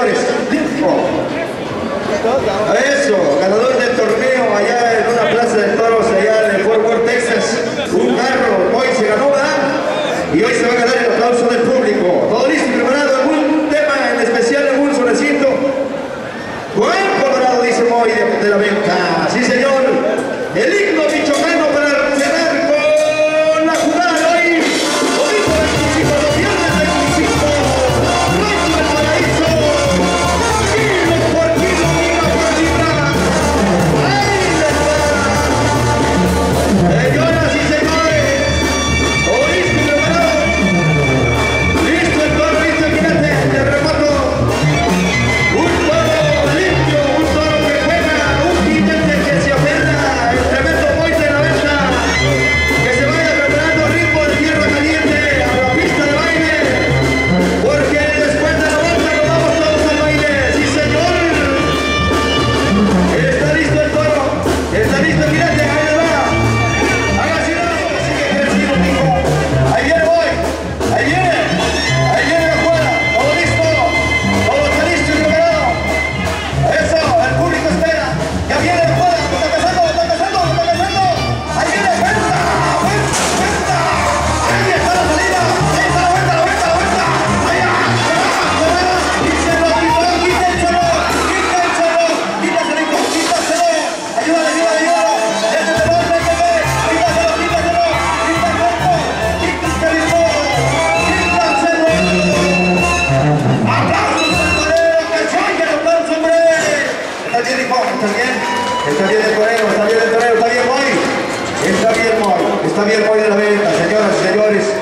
senhores, Lindstrom. ¿Está bien? ¿Está bien el torero? ¿Está bien el torero? ¿Está bien Moy? Está bien Moy. Está bien Moy de la Vega.